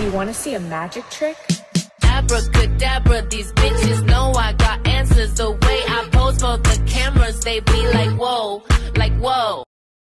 You want to see a magic trick? Abracadabra, these bitches know I got answers. The way I pose for the cameras, they be like, whoa, like, whoa.